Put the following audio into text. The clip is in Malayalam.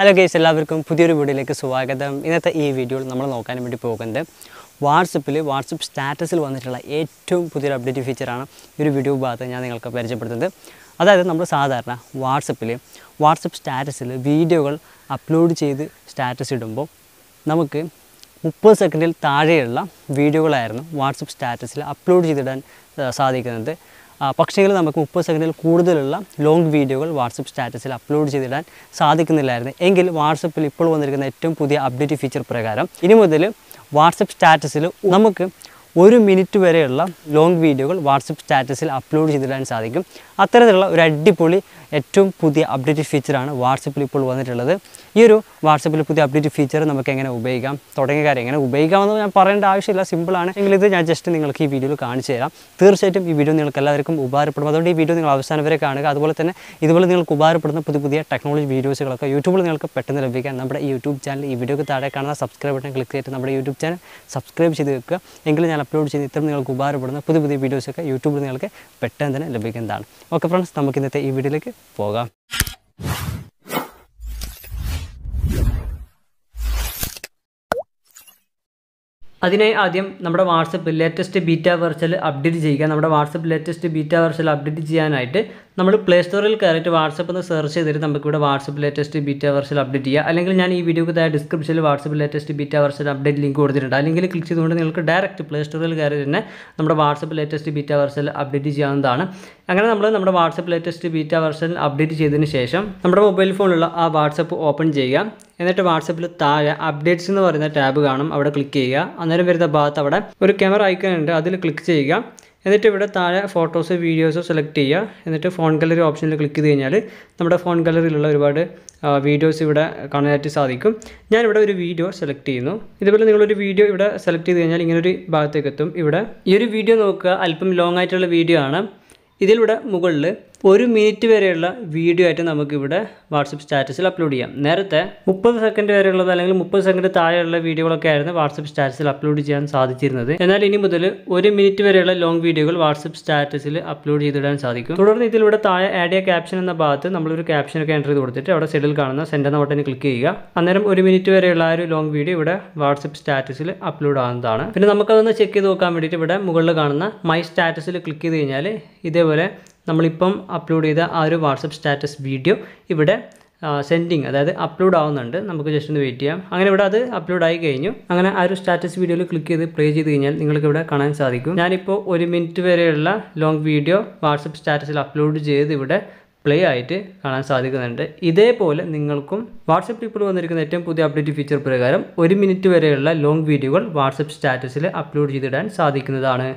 ഹലോ ഗേസ് എല്ലാവർക്കും പുതിയൊരു വീഡിയോയിലേക്ക് സ്വാഗതം. ഇന്നത്തെ ഈ വീഡിയോയിൽ നമ്മൾ നോക്കാൻ വേണ്ടി പോകുന്നത് വാട്സപ്പിൽ വാട്സപ്പ് സ്റ്റാറ്റസിൽ വന്നിട്ടുള്ള ഏറ്റവും പുതിയൊരു അപ്ഡേറ്റ് ഫീച്ചറാണ് ഈ ഒരു വീഡിയോ ഭാഗത്ത് ഞാൻ നിങ്ങൾക്ക് പരിചയപ്പെടുത്തുന്നത്. അതായത് നമ്മൾ സാധാരണ വാട്സപ്പിൽ വാട്സപ്പ് സ്റ്റാറ്റസിൽ വീഡിയോകൾ അപ്ലോഡ് ചെയ്ത് സ്റ്റാറ്റസ് ഇടുമ്പോൾ നമുക്ക് മുപ്പത് സെക്കൻഡിൽ താഴെയുള്ള വീഡിയോകളായിരുന്നു വാട്സപ്പ് സ്റ്റാറ്റസിൽ അപ്ലോഡ് ചെയ്തിടാൻ സാധിക്കുന്നത്. പക്ഷേങ്കിൽ നമുക്ക് മുപ്പത് സെക്കൻഡിൽ കൂടുതലുള്ള ലോങ് വീഡിയോകൾ വാട്സപ്പ് സ്റ്റാറ്റസിൽ അപ്ലോഡ് ചെയ്തിടാൻ സാധിക്കുന്നില്ലായിരുന്നു. എങ്കിൽ വാട്സപ്പിൽ ഇപ്പോൾ വന്നിരിക്കുന്ന ഏറ്റവും പുതിയ അപ്ഡേറ്റ് ഫീച്ചർ പ്രകാരം ഇനി മുതൽ വാട്സപ്പ് സ്റ്റാറ്റസിൽ നമുക്ക് ഒരു മിനിറ്റ് വരെയുള്ള ലോങ് വീഡിയോകൾ വാട്സപ്പ് സ്റ്റാറ്റസിൽ അപ്ലോഡ് ചെയ്തിടാൻ സാധിക്കും. അത്തരത്തിലുള്ള ഒരു അടിപൊളി ഏറ്റവും പുതിയ അപ്ഡേറ്റ് ഫീച്ചറാണ് വാട്സപ്പിൽ ഇപ്പോൾ വന്നിട്ടുള്ളത്. ഈ ഒരു വാട്സപ്പിൽ പുതിയ അപ്ഡേറ്റ് ഫീച്ചർ നമുക്ക് എങ്ങനെ ഉപയോഗിക്കാം തുടങ്ങിയ കാര്യം എങ്ങനെ ഉപയോഗിക്കാമെന്ന് ഞാൻ പറയേണ്ട ആവശ്യമില്ല സിമ്പിളാണ് എങ്കിൽ ഇത് ഞാൻ ജസ്റ്റ് നിങ്ങൾക്ക് ഈ വീഡിയോയിൽ കാണിച്ചു തരാം. തീർച്ചയായിട്ടും ഈ വീഡിയോ നിങ്ങൾക്ക് എല്ലാവർക്കും ഉപകാരപ്പെടും. അതുകൊണ്ട് ഈ വീഡിയോ നിങ്ങൾ അവസാനം വരെ കാണുക. അതുപോലെ തന്നെ ഇതുപോലെ നിങ്ങൾക്ക് ഉപകാരപ്പെടുന്ന പുതിയ പുതിയ ടെക്നോളജി വീഡിയോസുകളൊക്കെ യൂട്യൂബിൽ നിങ്ങൾക്ക് പെട്ടെന്ന് ലഭിക്കാൻ നമ്മുടെ യൂട്യൂബ് ചാനൽ ഈ വീഡിയോക്ക് താഴെ കാണുന്ന സബ്സ്ക്രൈബ് ബട്ടൺ ക്ലിക്ക് ചെയ്തിട്ട് നമ്മുടെ യൂട്യൂബ് ചാനൽ സബ്സ്ക്രൈബ് ചെയ്ത് വെക്കുക. എങ്കിലും ഞാൻ അപ്ലോഡ് ചെയ്ത് ഇത്തരം നിങ്ങൾക്ക് ഉപകാരപ്പെടുന്ന പുതിയ പുതിയ വീഡിയോസൊക്കെ യൂട്യൂബിൽ നിങ്ങൾക്ക് പെട്ടെന്ന് തന്നെ ലഭിക്കുന്നതാണ്. ഓക്കെ ഫ്രണ്ട്സ് നമുക്ക് ഇന്നത്തെ ഈ വീഡിയോയിലേക്ക് പോകാം. അതിനായി ആദ്യം നമ്മുടെ WhatsApp latest beta version update ചെയ്യുക. നമ്മുടെ WhatsApp latest beta version update ചെയ്യാനായിട്ട് നമ്മൾ പ്ലേ സ്റ്റോറിൽ കയറിയിട്ട് വാട്സപ്പ് എന്ന് സെർച്ച് ചെയ്തിട്ട് നമുക്ക് ഇവിടെ WhatsApp latest beta version update ചെയ്യുക അല്ലെങ്കിൽ ഞാൻ ഈ വീഡിയോക്ക് താഴെ ഡിസ്ക്രിപ്ഷനിൽ WhatsApp latest beta version update link കൊടുത്തിട്ടുണ്ട്. അല്ലെങ്കിൽ ക്ലിക്ക് ചെയ്തുകൊണ്ട് നിങ്ങൾക്ക് ഡയറക്റ്റ് പ്ലേ സ്റ്റോറിൽ കയറി തന്നെ നമ്മുടെ WhatsApp latest beta version update ചെയ്യാവുന്നതാണ്. അങ്ങനെ നമ്മൾ നമ്മുടെ WhatsApp latest beta version update ചെയ്തതിന് ശേഷം നമ്മുടെ മൊബൈൽ ഫോണിലുള്ള ആ വാട്സപ്പ് ഓപ്പൺ ചെയ്യുക. എന്നിട്ട് വാട്സപ്പിൽ താഴെ അപ്ഡേറ്റ്സ് എന്ന് പറയുന്ന ടാബ് കാണും. അവിടെ ക്ലിക്ക് ചെയ്യുക. അന്നേരം വരുന്ന ഭാഗത്ത് അവിടെ ഒരു ക്യാമറ ഐക്കൺ ഉണ്ട്. അതിൽ ക്ലിക്ക് ചെയ്യുക. എന്നിട്ട് ഇവിടെ താഴെ ഫോട്ടോസ് വീഡിയോസോ സെലക്ട് ചെയ്യുക. എന്നിട്ട് ഫോൺ ഗാലറി ഓപ്ഷനിൽ ക്ലിക്ക് ചെയ്ത് കഴിഞ്ഞാൽ നമ്മുടെ ഫോൺ ഗാലറിയിലുള്ള ഒരുപാട് വീഡിയോസ് ഇവിടെ കാണാനായിട്ട് സാധിക്കും. ഞാനിവിടെ ഒരു വീഡിയോ സെലക്ട് ചെയ്യുന്നു. ഇതുപോലെ നിങ്ങളൊരു വീഡിയോ ഇവിടെ സെലക്ട് ചെയ്ത് കഴിഞ്ഞാൽ ഇങ്ങനൊരു ഭാഗത്തേക്ക് എത്തും ഇവിടെ ഈ ഒരു വീഡിയോ നോക്കുക അല്പം ലോങ് ആയിട്ടുള്ള വീഡിയോ ആണ്. ഇതിലൂടെ മുകളിൽ ഒരു മിനിറ്റ് വരെയുള്ള വീഡിയോ ആയിട്ട് നമുക്കിവിടെ വാട്സപ്പ് സ്റ്റാറ്റസിൽ അപ്ലോഡ് ചെയ്യാം. നേരത്തെ മുപ്പത് സെക്കൻഡ് വരെയുള്ളത് അല്ലെങ്കിൽ മുപ്പത് സെക്കൻഡ് താഴെയുള്ള വീഡിയോകളൊക്കെ ആയിരുന്നു വാട്സപ്പ് സ്റ്റാറ്റസിൽ അപ്ലോഡ് ചെയ്യാൻ സാധിച്ചിരുന്നത്. എന്നാൽ ഇനി മുതൽ ഒരു മിനിറ്റ് വരെയുള്ള ലോങ് വീഡിയോകൾ വാട്സപ്പ് സ്റ്റാറ്റസിൽ അപ്ലോഡ് ചെയ്തിടാൻ സാധിക്കും. തുടർന്ന് ഇതിലൂടെ താഴെ ആഡ് എ ക്യാപ്ഷൻ എന്ന ഭാഗത്ത് നമ്മളൊരു ക്യാപ്ഷനൊക്കെ എന്റർ ചെയ്ത് കൊടുത്തിട്ട് അവിടെ സെഡിൽ കാണുന്ന സെൻഡ് എന്ന ബട്ടണിൽ ക്ലിക്ക് ചെയ്യുക. അന്നേരം ഒരു മിനിറ്റ് വരെയുള്ള ആ ഒരു ലോങ് വീഡിയോ ഇവിടെ വാട്സപ്പ് സ്റ്റാറ്റസിൽ അപ്ലോഡ് ആകുന്നതാണ് പിന്നെ നമുക്കതൊന്ന് ചെക്ക് ചെയ്ത് നോക്കാൻ വേണ്ടിയിട്ട് ഇവിടെ മുകളിൽ കാണുന്ന മൈ സ്റ്റാറ്റസിൽ ക്ലിക്ക് ചെയ്ത് കഴിഞ്ഞാൽ ഇതേപോലെ നമ്മളിപ്പം അപ്ലോഡ് ചെയ്ത ആ ഒരു വാട്സപ്പ് സ്റ്റാറ്റസ് വീഡിയോ ഇവിടെ സെൻഡിങ് അതായത് അപ്ലോഡ് ആവുന്നുണ്ട്. നമുക്ക് ജസ്റ്റ് ഒന്ന് വെയിറ്റ് ചെയ്യാം. അങ്ങനെ ഇവിടെ അത് അപ്ലോഡ് ആയി കഴിഞ്ഞു. അങ്ങനെ ആ ഒരു സ്റ്റാറ്റസ് വീഡിയോയിൽ ക്ലിക്ക് ചെയ്ത് പ്ലേ ചെയ്ത് കഴിഞ്ഞാൽ നിങ്ങൾക്ക് ഇവിടെ കാണാൻ സാധിക്കും. ഞാനിപ്പോൾ ഒരു മിനിറ്റ് വരെയുള്ള ലോങ് വീഡിയോ വാട്സപ്പ് സ്റ്റാറ്റസിൽ അപ്ലോഡ് ചെയ്ത് ഇവിടെ പ്ലേ ആയിട്ട് കാണാൻ സാധിക്കുന്നുണ്ട്. ഇതേപോലെ നിങ്ങൾക്കും വാട്സപ്പ് ഇപ്പോൾ വന്നിരിക്കുന്ന ഏറ്റവും പുതിയ അപ്ഡേറ്റ് ഫീച്ചർ പ്രകാരം ഒരു മിനിറ്റ് വരെയുള്ള ലോങ് വീഡിയോകൾ വാട്സപ്പ് സ്റ്റാറ്റസിൽ അപ്ലോഡ് ചെയ്തിടാൻ സാധിക്കുന്നതാണ്.